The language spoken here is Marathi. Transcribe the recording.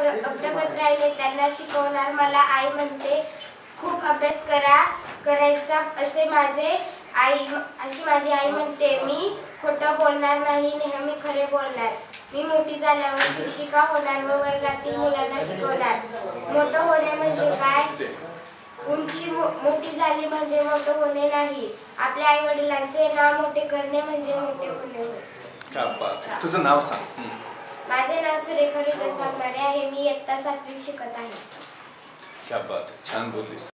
अप्र अप्रगत राहिले त्यांना शिकवणार मला आई म्हणते खूप अभ्यास करा करायचा असे माझे आई अशी माझी आई म्हणते मी खोटं बोलणार नाही नेहमी खरे बोलणार. मी मोठी झाल्यावर शिक्षिका होणार व वर्गातील मुलांना शिकवणार. मोठं होणे म्हणजे काय? उंची मो- मोठी झाली म्हणजे मोठं होणे नाही. आपल्या आई वडिलांचे नाव मोठे करणे म्हणजे मोठे होणे तुझं नाव सांग. माझे नाव सुरेखा विकास वाघमारे आहे. मी इयत्ता सातवीत शिकत आहे. आहे. छान बोललीस.